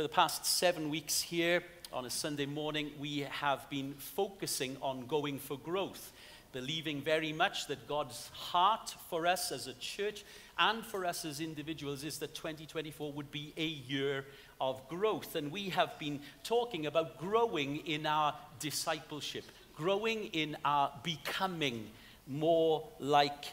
For the past seven weeks here on a Sunday morning, we have been focusing on going for growth, believing very much that God's heart for us as a church and for us as individuals is that 2024 would be a year of growth. And we have been talking about growing in our discipleship, growing in our becoming more like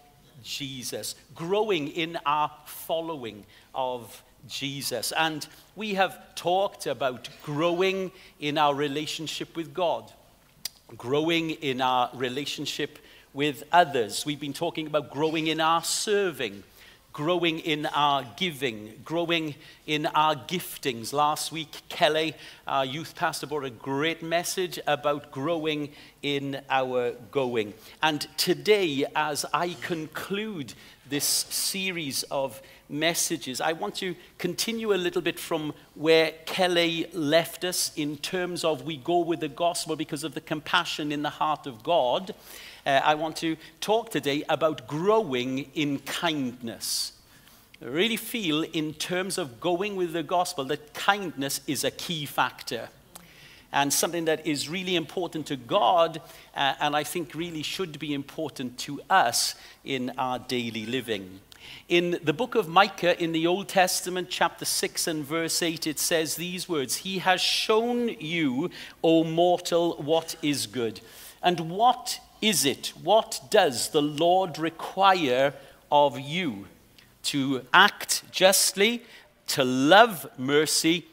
Jesus, growing in our following of Jesus. And we have talked about growing in our relationship with God, growing in our relationship with others. We've been talking about growing in our serving, growing in our giving, growing in our giftings. Last week, Kelly, our youth pastor, brought a great message about growing in our going. And today, as I conclude this series of messages. I want to continue a little bit from where Kelly left us in terms of we go with the gospel because of the compassion in the heart of God. Uh, I want to talk today about growing in kindness. I really feel, in terms of going with the gospel, that kindness is a key factor and something that is really important to God uh, and I think really should be important to us in our daily living. In the book of Micah in the Old Testament, chapter 6 and verse 8, it says these words He has shown you, O mortal, what is good. And what is it? What does the Lord require of you? To act justly, to love mercy,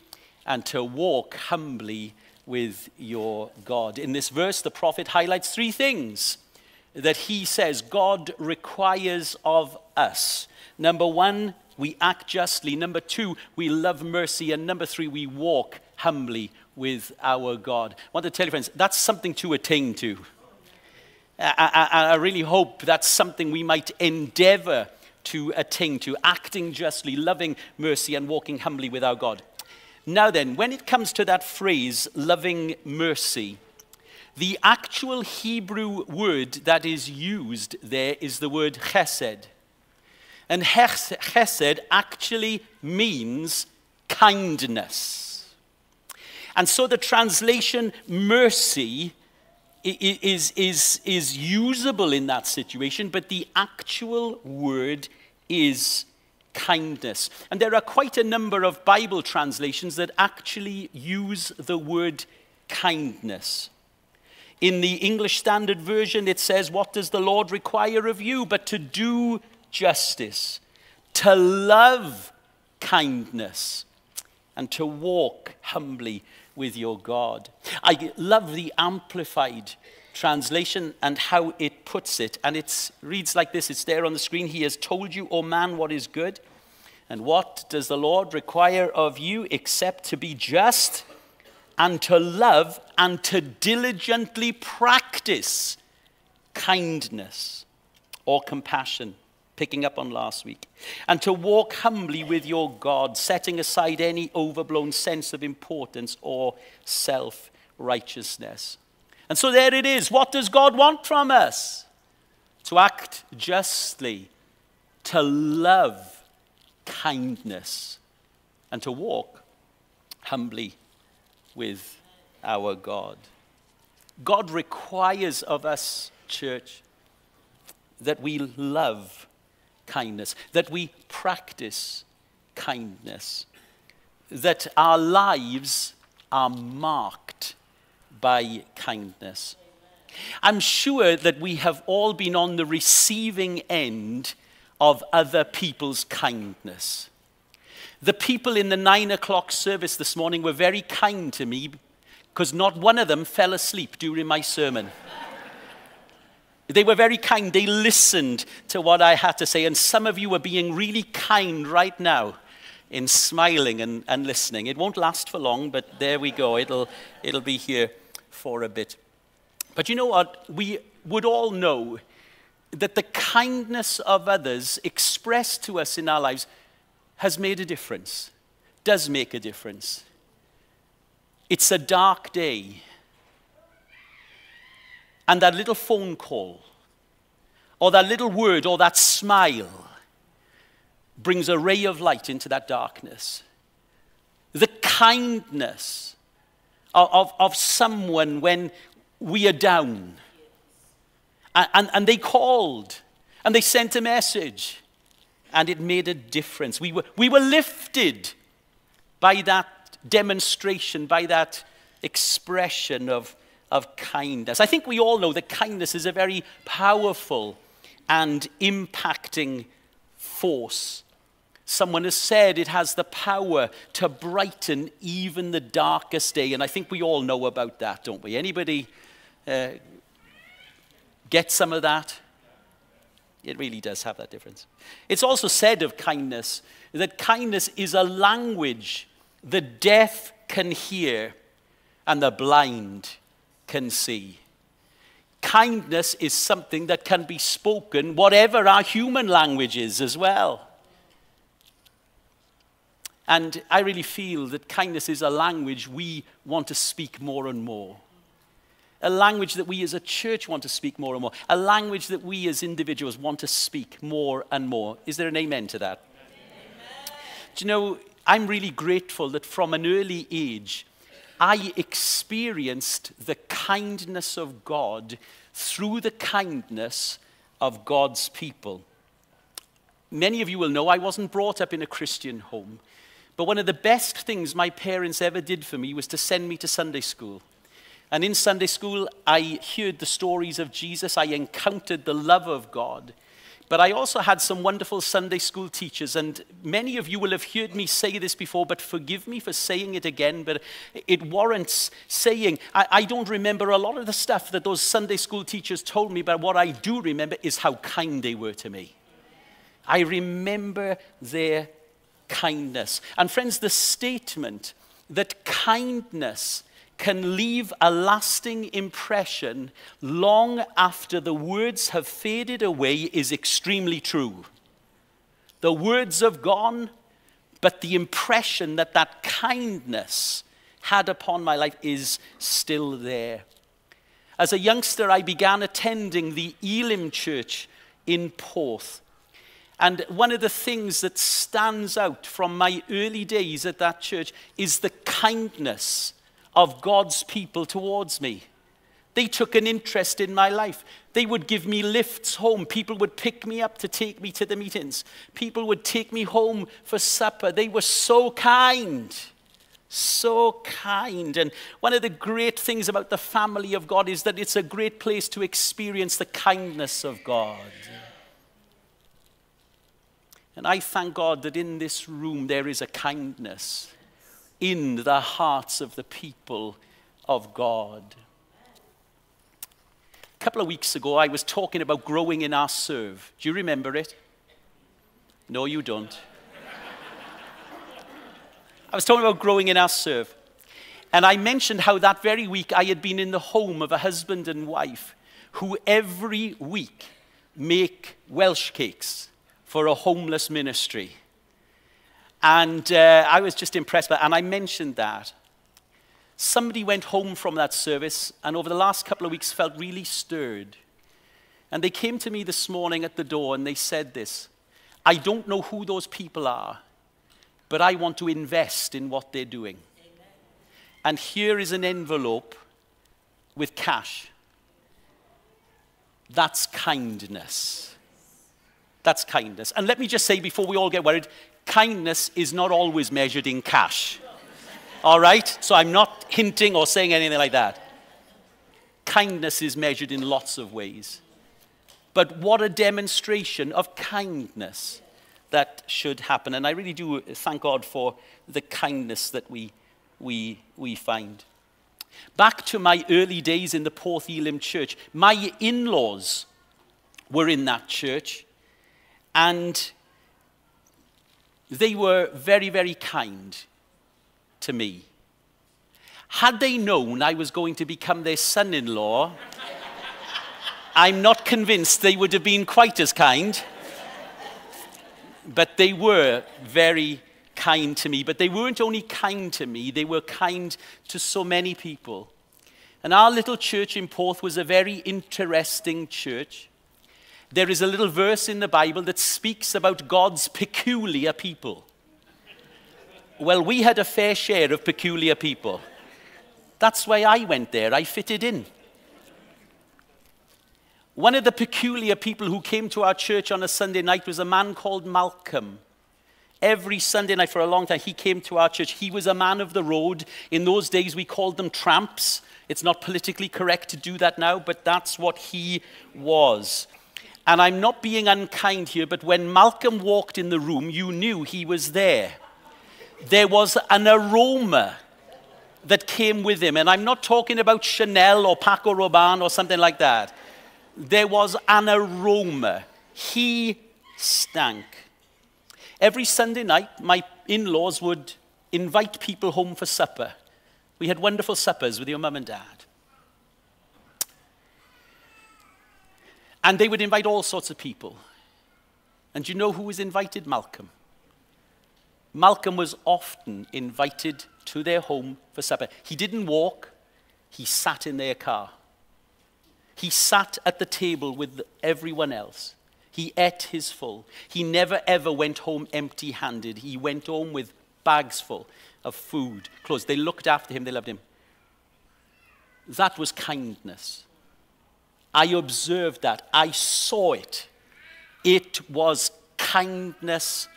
and to walk humbly with your God. In this verse, the prophet highlights three things that he says God requires of us. Number one, we act justly. Number two, we love mercy. And number three, we walk humbly with our God. I want to tell you, friends, that's something to attain to. I, I, I really hope that's something we might endeavor to attain to, acting justly, loving mercy, and walking humbly with our God. Now, then, when it comes to that phrase, loving mercy, the actual Hebrew word that is used there is the word chesed. And chesed actually means kindness. And so the translation mercy is, is, is usable in that situation, but the actual word is kindness. And there are quite a number of Bible translations that actually use the word kindness. In the English Standard Version, it says, What does the Lord require of you but to do justice, to love kindness, and to walk humbly with your God? I love the Amplified translation and how it puts it. And it reads like this it's there on the screen. He has told you, O man, what is good. And what does the Lord require of you except to be just and to love and to diligently practice kindness or compassion? Picking up on last week, and to walk humbly with your God, setting aside any overblown sense of importance or self righteousness. And so there it is. What does God want from us? To act justly, to love kindness, and to walk humbly with our God. God requires of us, church, that we love kindness, that we practice kindness, that our lives are marked by kindness. I'm sure that we have all been on the receiving end of other people's kindness. The people in the nine o'clock service this morning were very kind to me because not one of them fell asleep during my sermon. They were very kind. They listened to what I had to say. And some of you are being really kind right now in smiling and, and listening. It won't last for long, but there we go. It'll, it'll be here for a bit. But you know what? We would all know that the kindness of others expressed to us in our lives has made a difference, does make a difference. It's a dark day. And that little phone call, or that little word, or that smile brings a ray of light into that darkness. The kindness of, of, of someone when we are down. And, and, and they called and they sent a message and it made a difference. We were, we were lifted by that demonstration, by that expression of, of kindness. I think we all know that kindness is a very powerful and impacting force. Someone has said it has the power to brighten even the darkest day. And I think we all know about that, don't we? Anybody uh, get some of that? It really does have that difference. It's also said of kindness that kindness is a language the deaf can hear and the blind can see. Kindness is something that can be spoken, whatever our human language is, as well. And I really feel that kindness is a language we want to speak more and more. A language that we as a church want to speak more and more. A language that we as individuals want to speak more and more. Is there an amen to that? Amen. Do you know, I'm really grateful that from an early age, I experienced the kindness of God through the kindness of God's people. Many of you will know I wasn't brought up in a Christian home, but one of the best things my parents ever did for me was to send me to Sunday school. And in Sunday school, I heard the stories of Jesus, I encountered the love of God. But I also had some wonderful Sunday school teachers, and many of you will have heard me say this before, but forgive me for saying it again, but it warrants saying. I, I, don't remember a lot of the stuff that those Sunday school teachers told me, but what I do remember is how kind they were to me. I remember their kindness. And friends, the statement that kindness can leave a lasting impression long after the words have faded away is extremely true. The words have gone, but the impression that that kindness had upon my life is still there. As a youngster, I began attending the Elim Church in Porth. And one of the things that stands out from my early days at that church is the kindness of God's people towards me. They took an interest in my life. They would give me lifts home. People would pick me up to take me to the meetings. People would take me home for supper. They were so kind. So kind. And one of the great things about the family of God is that it's a great place to experience the kindness of God. And I thank God that in this room there is a kindness in the hearts of the people of God. A couple of weeks ago, I was talking about growing in our serve. Do you remember it? No, you don't. I was talking about growing in our serve. And I mentioned how that very week I had been in the home of a husband and wife who every week make Welsh cakes for a homeless ministry. And uh, I was just impressed by that, and I mentioned that. Somebody went home from that service and over the last couple of weeks felt really stirred. And they came to me this morning at the door and they said this I don't know who those people are, but I want to invest in what they're doing. Amen. And here is an envelope with cash. That's kindness. That's kindness. And let me just say before we all get worried kindness is not always measured in cash. All right? So I'm not hinting or saying anything like that. Kindness is measured in lots of ways. But what a demonstration of kindness that should happen. And I really do thank God for the kindness that we, we, we find. Back to my early days in the Porth Elim church, my in laws were in that church. And they were very, very kind to me. Had they known I was going to become their son in law, I'm not convinced they would have been quite as kind. But they were very kind to me. But they weren't only kind to me, they were kind to so many people. And our little church in Porth was a very interesting church there is a little verse in the Bible that speaks about God's peculiar people. Well, we had a fair share of peculiar people. That's why I went there. I fitted in. One of the peculiar people who came to our church on a Sunday night was a man called Malcolm. Every Sunday night for a long time, he came to our church. He was a man of the road. In those days, we called them tramps. It's not politically correct to do that now, but that's what he was. And I'm not being unkind here, but when Malcolm walked in the room, you knew he was there. There was an aroma that came with him. And I'm not talking about Chanel or Paco Rabanne or something like that there was an aroma. He stank. Every Sunday night, my in laws would invite people home for supper. We had wonderful suppers with your mum and dad. And they would invite all sorts of people. And you know who was invited? Malcolm. Malcolm was often invited to their home for supper. He didn't walk, he sat in their car. He sat at the table with everyone else. He ate his full. He never ever went home empty handed. He went home with bags full of food, clothes. They looked after him, they loved him. That was kindness. I observed that. I saw it. It was kindness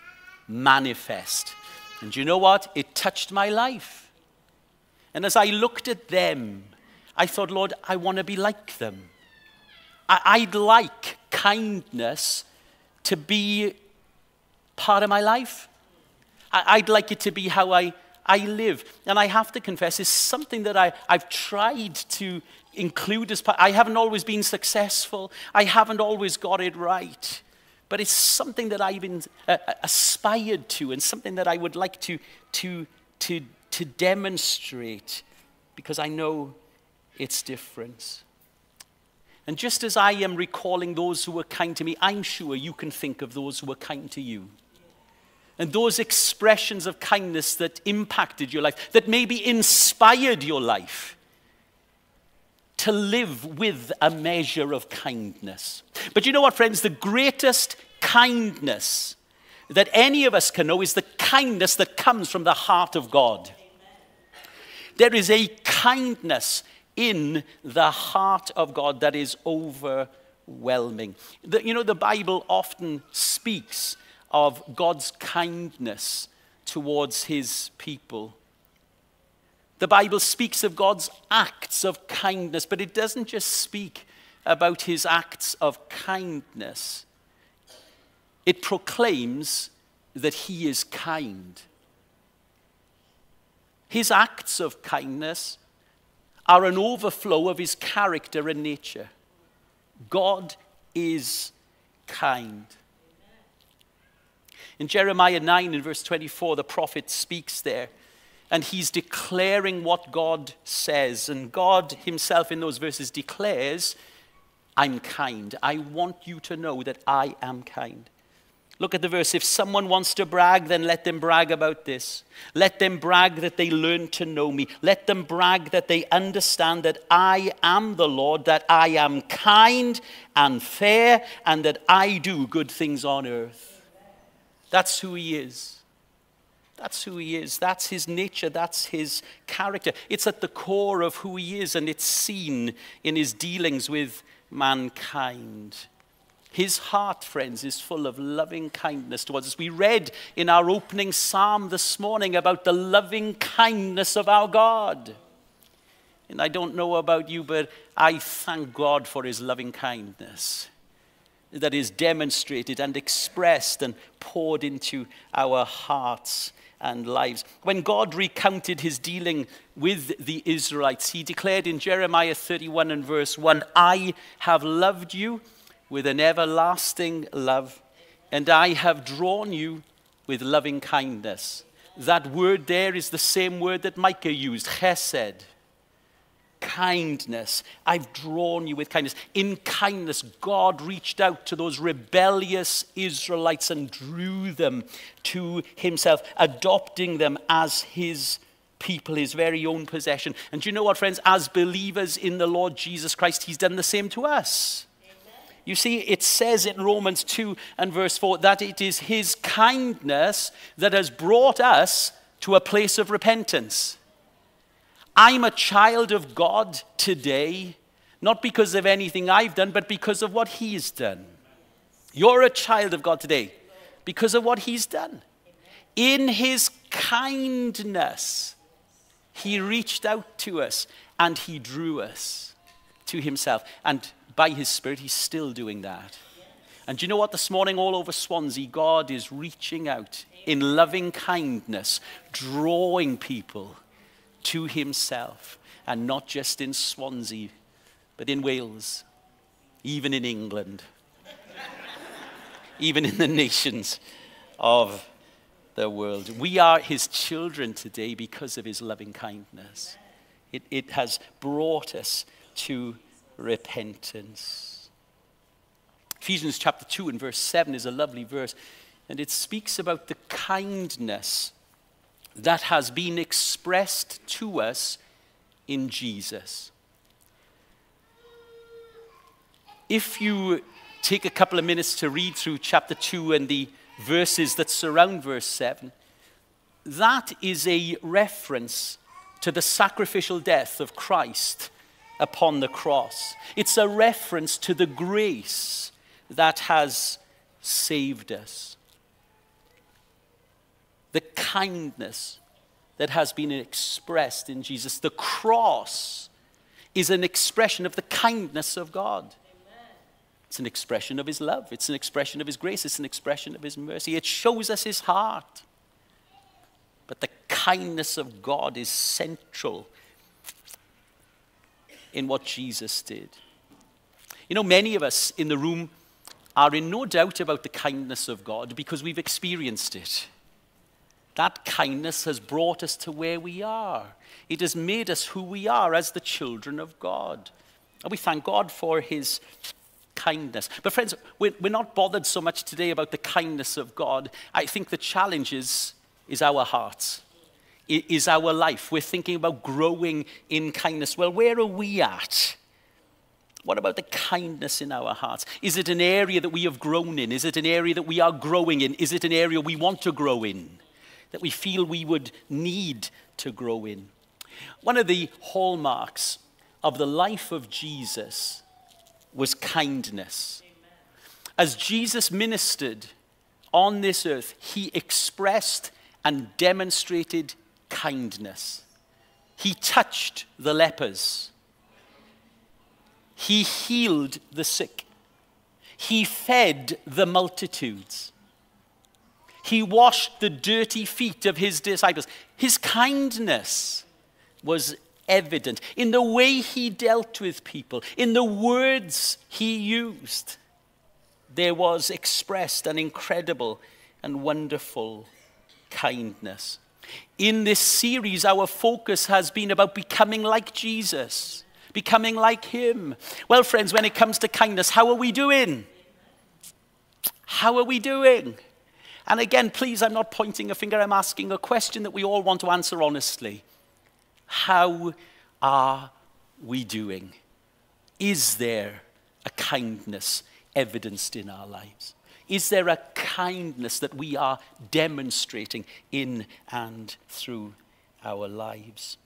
manifest. And you know what? It touched my life. And as I looked at them, I thought, Lord, I want to be like them. I, would like kindness to be part of my life. I, would like it to be how I, I live. And I have to confess, it's something that I, I've tried to include as part. I haven't always been successful, I haven't always got it right. But it's something that I've been, uh, aspired to and something that I would like to, to, to, to demonstrate because I know its difference. And just as I am recalling those who were kind to me, I'm sure you can think of those who were kind to you. And those expressions of kindness that impacted your life, that maybe inspired your life to live with a measure of kindness. But you know what, friends? The greatest kindness that any of us can know is the kindness that comes from the heart of God. There is a kindness in the heart of God that is overwhelming. The, you know, the Bible often speaks of God's kindness towards his people. The Bible speaks of God's acts of kindness, but it doesn't just speak about his acts of kindness. It proclaims that he is kind. His acts of kindness are an overflow of his character and nature. God is kind. In Jeremiah 9, in verse 24, the prophet speaks there, and he's declaring what God says. And God himself, in those verses, declares, I'm kind. I want you to know that I am kind. Look at the verse. If someone wants to brag, then let them brag about this. Let them brag that they learn to know me. Let them brag that they understand that I am the Lord, that I am kind and fair, and that I do good things on earth. That's who he is. That's who he is. That's his nature. That's his character. It's at the core of who he is, and it's seen in his dealings with mankind. His heart, friends, is full of loving kindness towards us. We read in our opening psalm this morning about the loving kindness of our God. And I don't know about you, but I thank God for his loving kindness that is demonstrated and expressed and poured into our hearts and lives. When God recounted his dealing with the Israelites, he declared in Jeremiah 31 and verse 1 I have loved you with an everlasting love, and I have drawn you with loving kindness. That word there is the same word that Micah used, chesed. Kindness. I've drawn you with kindness. In kindness, God reached out to those rebellious Israelites and drew them to himself, adopting them as his people, his very own possession. And do you know what, friends? As believers in the Lord Jesus Christ, he's done the same to us. You see, it says in Romans 2 and verse 4 that it is his kindness that has brought us to a place of repentance. I'm a child of God today, not because of anything I've done, but because of what He's done. You're a child of God today because of what He's done. In His kindness, He reached out to us and He drew us to Himself. And by His Spirit, He's still doing that. And do you know what? This morning, all over Swansea, God is reaching out in loving kindness, drawing people to himself. And not just in Swansea, but in Wales, even in England, even in the nations of the world. We are his children today because of his loving kindness. It, it has brought us to repentance. Ephesians chapter 2 and verse 7 is a lovely verse, and it speaks about the kindness that has been expressed to us in Jesus. If you take a couple of minutes to read through chapter 2 and the verses that surround verse 7, that is a reference to the sacrificial death of Christ upon the cross. It's a reference to the grace that has saved us the kindness that has been expressed in Jesus. The cross is an expression of the kindness of God. Amen. It's an expression of his love. It's an expression of his grace. It's an expression of his mercy. It shows us his heart. But the kindness of God is central in what Jesus did. You know, many of us in the room are in no doubt about the kindness of God because we've experienced it. That kindness has brought us to where we are. It has made us who we are as the children of God. And we thank God for his kindness. But, friends, we're, not bothered so much today about the kindness of God. I think the challenge is, is our hearts, is our life. We're thinking about growing in kindness. Well, where are we at? What about the kindness in our hearts? Is it an area that we have grown in? Is it an area that we are growing in? Is it an area we want to grow in? That we feel we would need to grow in. One of the hallmarks of the life of Jesus was kindness. As Jesus ministered on this earth, he expressed and demonstrated kindness. He touched the lepers. He healed the sick. He fed the multitudes. He washed the dirty feet of his disciples. His kindness was evident in the way he dealt with people, in the words he used. There was expressed an incredible and wonderful kindness. In this series, our focus has been about becoming like Jesus, becoming like him. Well, friends, when it comes to kindness, how are we doing? How are we doing? And again, please, I'm not pointing a finger, I'm asking a question that we all want to answer honestly. How are we doing? Is there a kindness evidenced in our lives? Is there a kindness that we are demonstrating in and through our lives?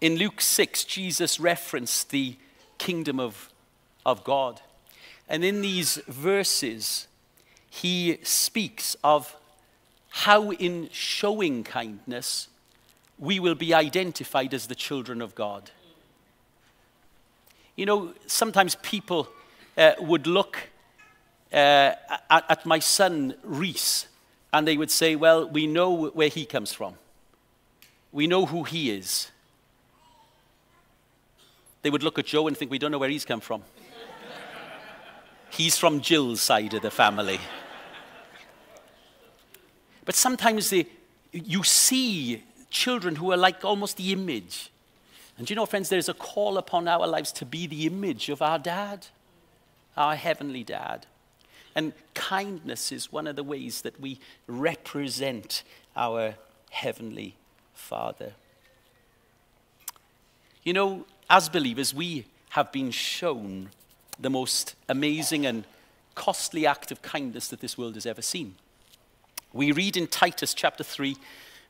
In Luke 6, Jesus referenced the kingdom of, of God. And in these verses, he speaks of how, in showing kindness, we will be identified as the children of God. You know, sometimes people uh, would look uh, at, at my son, Reese, and they would say, Well, we know where he comes from, we know who he is. They would look at Joe and think, We don't know where he's come from. He's from Jill's side of the family. But sometimes they, you see children who are like almost the image. And you know, friends, there's a call upon our lives to be the image of our dad, our heavenly dad. And kindness is one of the ways that we represent our heavenly Father. You know, as believers, we have been shown the most amazing and costly act of kindness that this world has ever seen. We read in Titus chapter 3,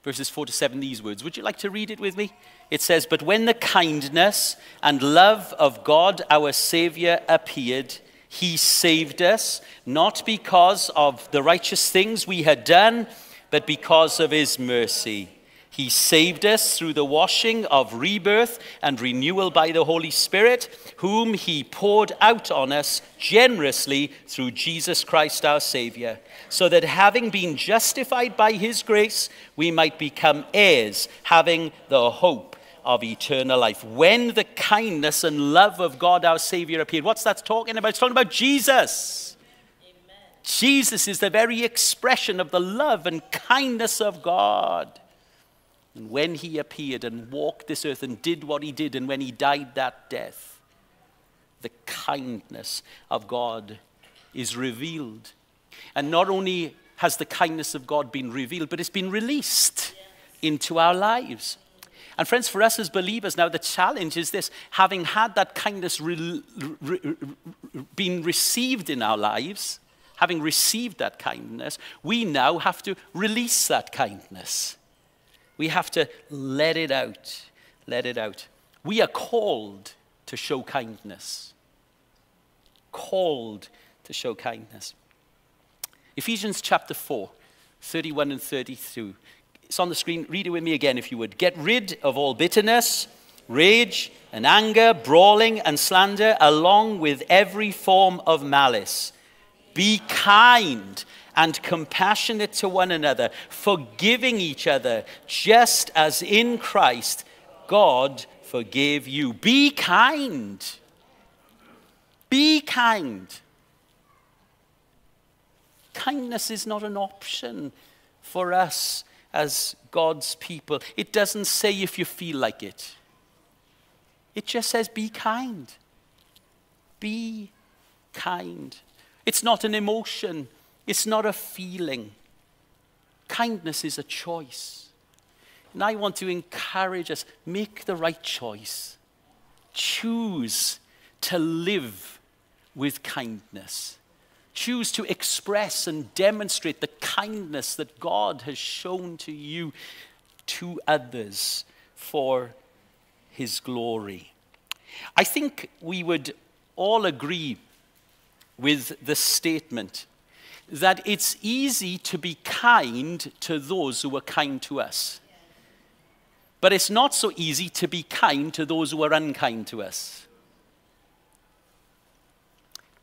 verses 4 to 7, these words. Would you like to read it with me? It says, But when the kindness and love of God our Savior appeared, he saved us, not because of the righteous things we had done, but because of his mercy. He saved us through the washing of rebirth and renewal by the Holy Spirit, whom He poured out on us generously through Jesus Christ our Savior, so that having been justified by His grace, we might become heirs, having the hope of eternal life. When the kindness and love of God our Savior appeared, what's that talking about? It's talking about Jesus. Amen. Jesus is the very expression of the love and kindness of God. And when he appeared and walked this earth and did what he did, and when he died that death, the kindness of God is revealed. And not only has the kindness of God been revealed, but it's been released into our lives. And friends, for us as believers now, the challenge is this having had that kindness re- re- re- been received in our lives, having received that kindness, we now have to release that kindness. We have to let it out. Let it out. We are called to show kindness. Called to show kindness. Ephesians chapter 4, 31 and 32. It's on the screen. Read it with me again if you would. Get rid of all bitterness, rage, and anger, brawling, and slander, along with every form of malice. Be kind and compassionate to one another, forgiving each other, just as in Christ God forgave you. Be kind. Be kind. Kindness is not an option for us as God's people. It doesn't say if you feel like it, it just says be kind. Be kind. It's not an emotion, it's not a feeling. Kindness is a choice. And I want to encourage us make the right choice. Choose to live with kindness. Choose to express and demonstrate the kindness that God has shown to you to others for his glory. I think we would all agree with the statement that it's easy to be kind to those who are kind to us. But it's not so easy to be kind to those who are unkind to us.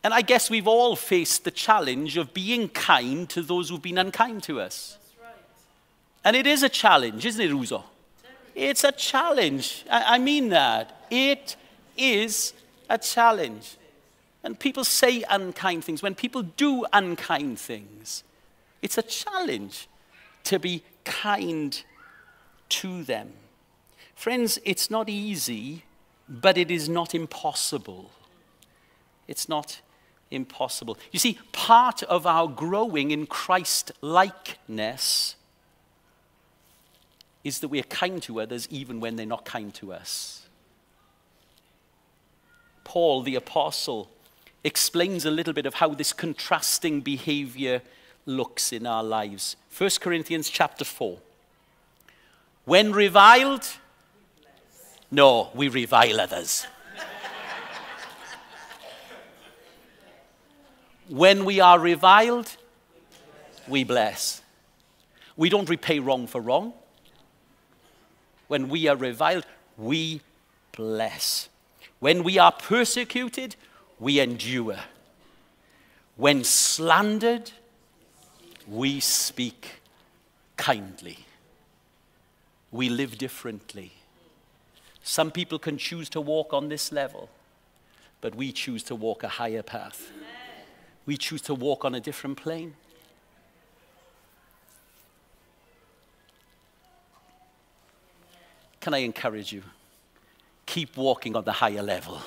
And I guess we've all faced the challenge of being kind to those who've been unkind to us. Right. And it is a challenge, isn't it, Ruzo? It's a challenge. I mean that. It is a challenge. And people say unkind things. When people do unkind things, it's a challenge to be kind to them. Friends, it's not easy, but it is not impossible. It's not impossible. You see, part of our growing in Christ likeness is that we are kind to others even when they're not kind to us. Paul, the apostle, explains a little bit of how this contrasting behavior looks in our lives. 1 Corinthians chapter 4. When reviled, no, we revile others. when we are reviled, we bless. We don't repay wrong for wrong. When we are reviled, we bless. When we are persecuted, we endure. When slandered, we speak kindly. We live differently. Some people can choose to walk on this level, but we choose to walk a higher path. We choose to walk on a different plane. Can I encourage you? Keep walking on the higher level.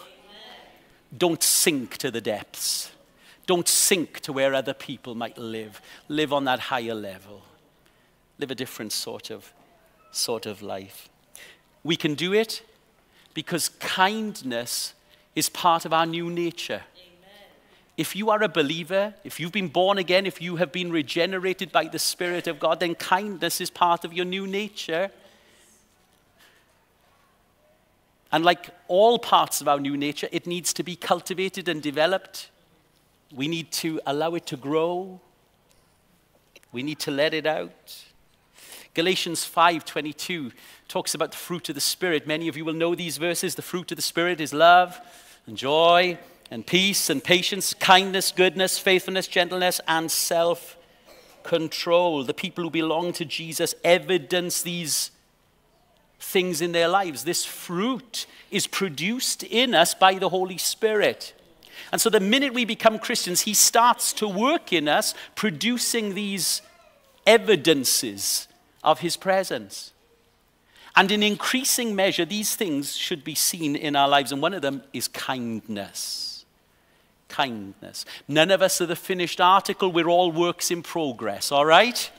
Don't sink to the depths. Don't sink to where other people might live. Live on that higher level. Live a different sort of, sort of life. We can do it because kindness is part of our new nature. If you are a believer, if you've been born again, if you have been regenerated by the Spirit of God, then kindness is part of your new nature. And like all parts of our new nature, it needs to be cultivated and developed. We need to allow it to grow. We need to let it out. Galatians 5:22 talks about the fruit of the spirit. Many of you will know these verses. The fruit of the spirit is love and joy and peace and patience, kindness, goodness, faithfulness, gentleness and self-control. The people who belong to Jesus evidence these things in their lives. This fruit is produced in us by the Holy Spirit. And so the minute we become Christians, He starts to work in us, producing these evidences of His presence. And in increasing measure, these things should be seen in our lives. And one of them is kindness. Kindness. None of us are the finished article. We're all works in progress, all right?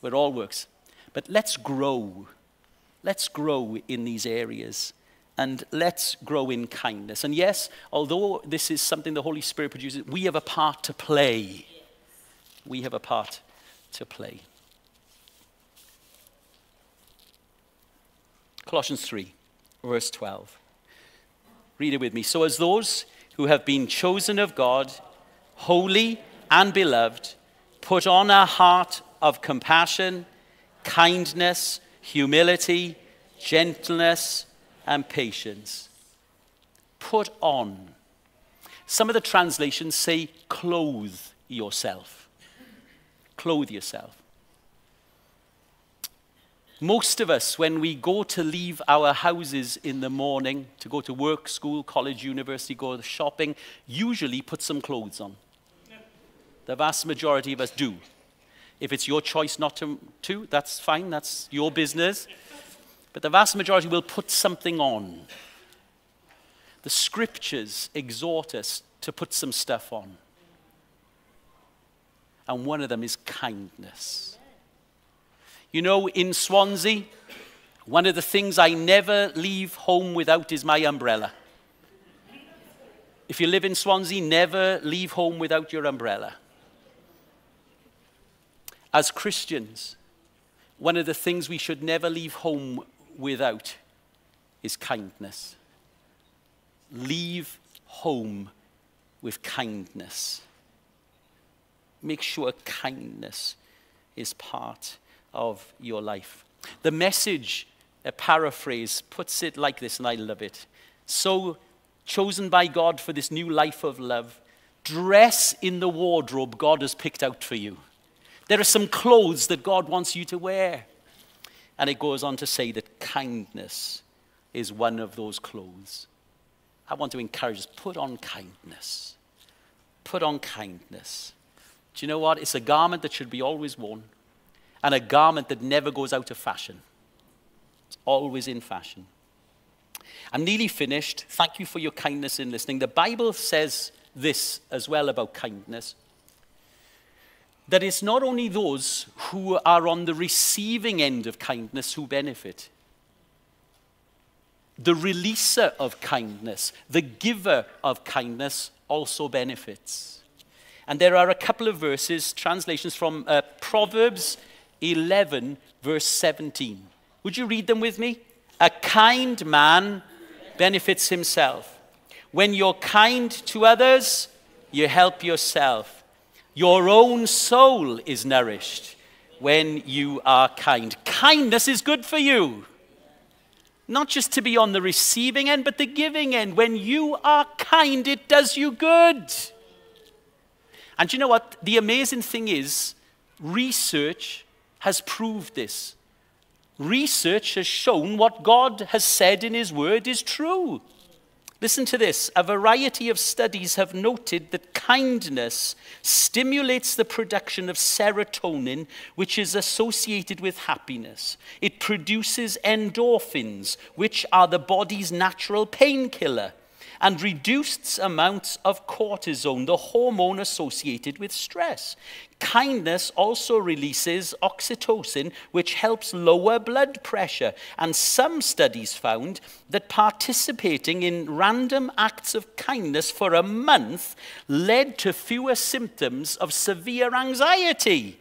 We're all works. But let's grow. Let's grow in these areas and let's grow in kindness. And yes, although this is something the Holy Spirit produces, we have a part to play. We have a part to play. Colossians 3, verse 12. Read it with me. So, as those who have been chosen of God, holy and beloved, put on a heart of compassion, kindness, humility, gentleness, and patience. Put on. Some of the translations say, clothe yourself. Clothe yourself. Most of us, when we go to leave our houses in the morning to go to work, school, college, university, go shopping, usually put some clothes on. The vast majority of us do. If it's your choice not to, to that's fine, that's your business but the vast majority will put something on. The scriptures exhort us to put some stuff on. And one of them is kindness. You know, in Swansea, one of the things I never leave home without is my umbrella. If you live in Swansea, never leave home without your umbrella. As Christians, one of the things we should never leave home without is kindness. Leave home with kindness. Make sure kindness is part of your life. The message, a paraphrase, puts it like this, and I love it. So, chosen by God for this new life of love, dress in the wardrobe God has picked out for you. There are some clothes that God wants you to wear. And it goes on to say that kindness is one of those clothes. I want to encourage us put on kindness. Put on kindness. Do you know what? It's a garment that should be always worn and a garment that never goes out of fashion. It's always in fashion. I'm nearly finished. Thank you for your kindness in listening. The Bible says this as well about kindness that it's not only those who are on the receiving end of kindness who benefit. The releaser of kindness, the giver of kindness also benefits. And there are a couple of verses, translations from uh, Proverbs 11, verse 17. Would you read them with me? A kind man benefits himself. When you're kind to others, you help yourself. Your own soul is nourished when you are kind. Kindness is good for you. Not just to be on the receiving end, but the giving end. When you are kind, it does you good. And you know what? The amazing thing is, research has proved this. Research has shown what God has said in His Word is true. Listen to this. A variety of studies have noted that kindness stimulates the production of serotonin, which is associated with happiness. It produces endorphins, which are the body's natural painkiller. And reduced amounts of cortisone, the hormone associated with stress. Kindness also releases oxytocin, which helps lower blood pressure. And some studies found that participating in random acts of kindness for a month led to fewer symptoms of severe anxiety.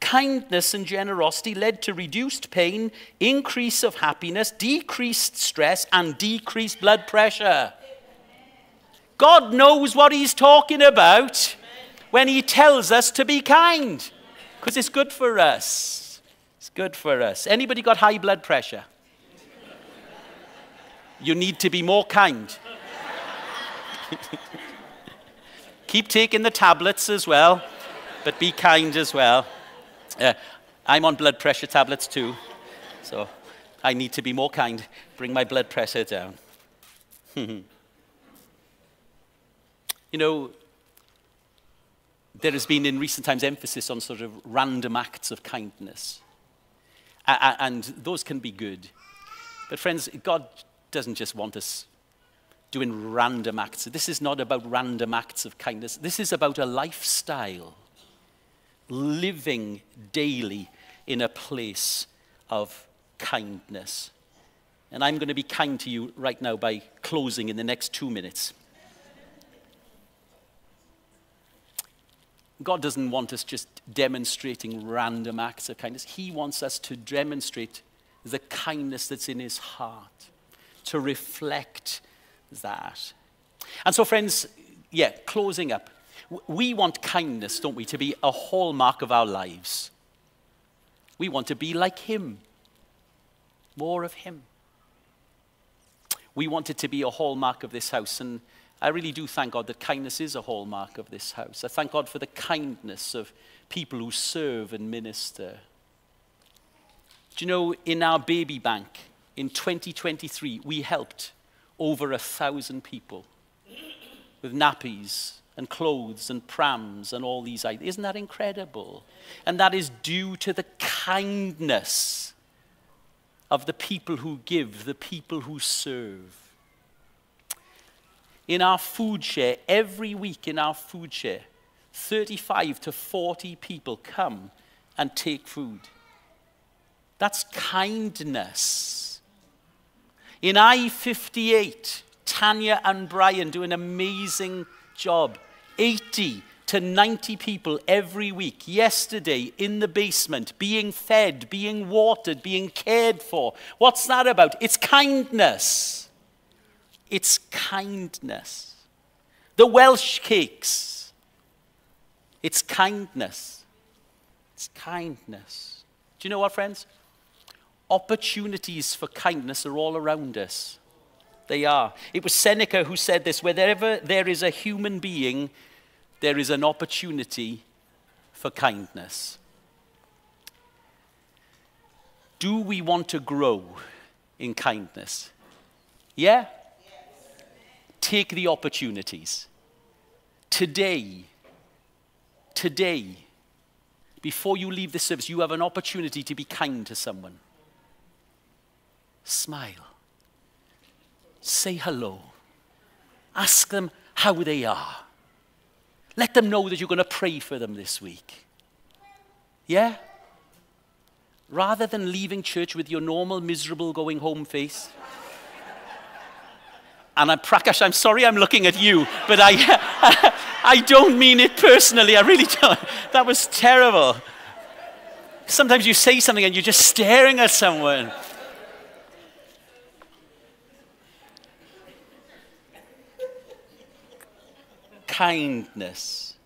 Kindness and generosity led to reduced pain, increase of happiness, decreased stress, and decreased blood pressure. God knows what He's talking about when He tells us to be kind, because it's good for us. It's good for us. Anybody got high blood pressure? You need to be more kind. Keep taking the tablets as well, but be kind as well. Uh, I'm on blood pressure tablets too, so I need to be more kind, bring my blood pressure down. you know, there has been in recent times emphasis on sort of random acts of kindness. and those can be good. But, friends, God doesn't just want us doing random acts. This is not about random acts of kindness. This is about a lifestyle living daily in a place of kindness. And I'm going to be kind to you right now by closing in the next two minutes. God doesn't want us just demonstrating random acts of kindness. He wants us to demonstrate the kindness that's in his heart, to reflect that. And so, friends, yeah, closing up. We want kindness, don't we, to be a hallmark of our lives. We want to be like Him, more of Him. We want it to be a hallmark of this house, and I really do thank God that kindness is a hallmark of this house. I thank God for the kindness of people who serve and minister. Do you know, in our baby bank in 2023, we helped over a thousand people with nappies and clothes and prams and all these items. Isn't that incredible? And that is due to the kindness of the people who give, the people who serve. In our food share, every week in our food share, 35 to 40 people come and take food. That's kindness. In I 58, Tanya and Brian do an amazing job 80 to 90 people every week, yesterday in the basement, being fed, being watered, being cared for. What's that about? It's kindness. It's kindness. The Welsh cakes. It's kindness. It's kindness. Do you know what, friends? Opportunities for kindness are all around us. They are. It was Seneca who said this wherever there is a human being, there is an opportunity for kindness. Do we want to grow in kindness? Yeah? Take the opportunities. Today, today, before you leave the service, you have an opportunity to be kind to someone. Smile. Say hello. Ask them how they are. Let them know that you're going to pray for them this week. Yeah? Rather than leaving church with your normal, miserable, going home face. And I'm Prakash, I'm sorry I'm looking at you, but I, I don't mean it personally. I really don't. That was terrible. Sometimes you say something and you're just staring at someone. Kindness.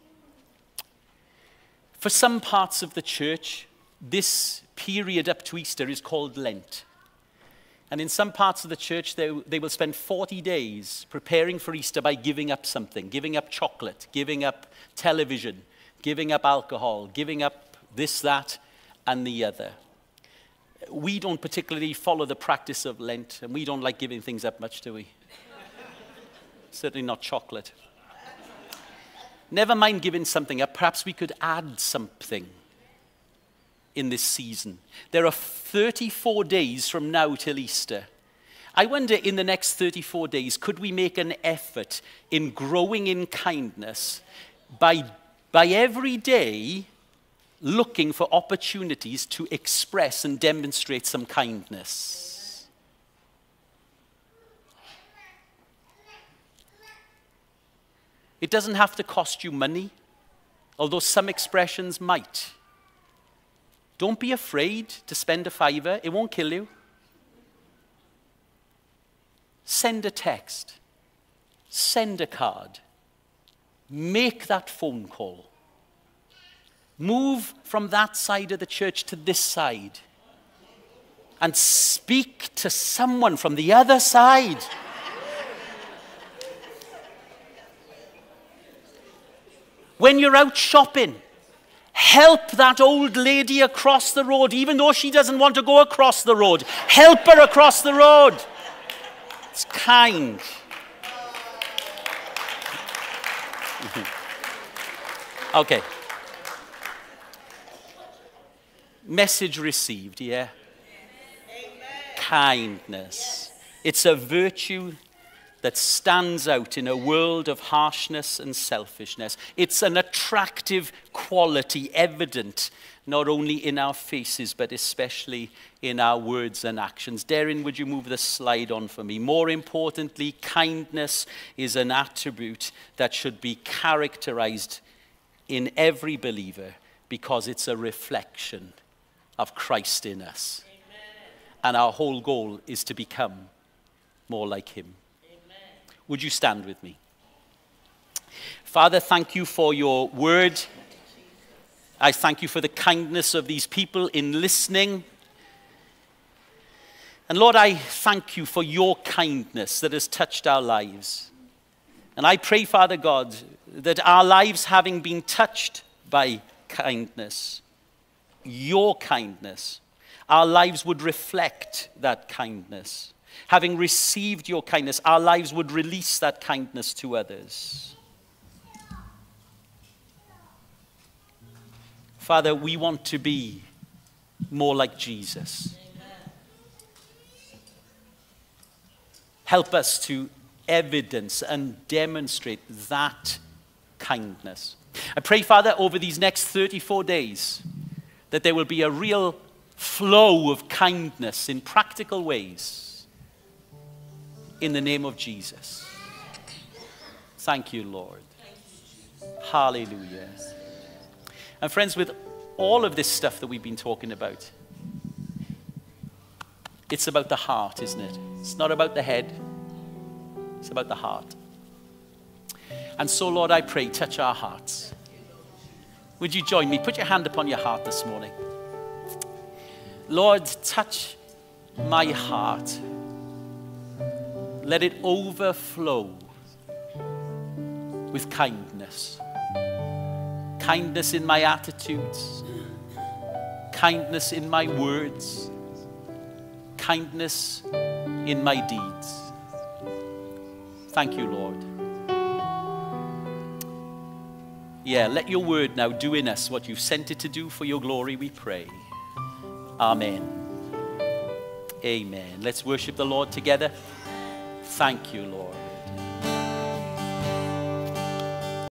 For some parts of the church, this period up to Easter is called Lent. And in some parts of the church, they, they will spend 40 days preparing for Easter by giving up something, giving up chocolate, giving up television, giving up alcohol, giving up this, that, and the other. We don't particularly follow the practice of Lent, and we don't like giving things up much, do we? Certainly not chocolate. Never mind giving something up, perhaps we could add something in this season. There are 34 days from now till Easter. I wonder in the next 34 days, could we make an effort in growing in kindness by, by every day looking for opportunities to express and demonstrate some kindness? It doesn't have to cost you money, although some expressions might. Don't be afraid to spend a fiver, it won't kill you. Send a text, send a card, make that phone call. Move from that side of the church to this side and speak to someone from the other side. When you're out shopping, help that old lady across the road, even though she doesn't want to go across the road. Help her across the road. It's kind. okay. Message received, yeah? Kindness. It's a virtue that stands out in a world of harshness and selfishness. It's an attractive quality evident not only in our faces, but especially in our words and actions. Darren, would you move the slide on for me? More importantly, kindness is an attribute that should be characterized in every believer because it's a reflection of Christ in us. Amen. And our whole goal is to become more like Him. Would you stand with me? Father, thank you for your word. I thank you for the kindness of these people in listening. And Lord, I thank you for your kindness that has touched our lives. And I pray, Father God, that our lives having been touched by kindness, your kindness, our lives would reflect that kindness. Having received your kindness, our lives would release that kindness to others. Father, we want to be more like Jesus. Help us to evidence and demonstrate that kindness. I pray, Father, over these next 34 days that there will be a real flow of kindness in practical ways in the name of Jesus. Thank you, Lord. Hallelujah. And friends, with all of this stuff that we've been talking about, it's about the heart, isn't it? It's not about the head, it's about the heart. And so, Lord, I pray, touch our hearts. Would you join me? Put your hand upon your heart this morning. Lord, touch my heart. Let it overflow with kindness kindness in my attitudes, kindness in my words, kindness in my deeds. Thank you, Lord. Yeah, let your word now do in us what you've sent it to do for your glory, we pray. Amen. Amen. Let's worship the Lord together. Thank you, Lord.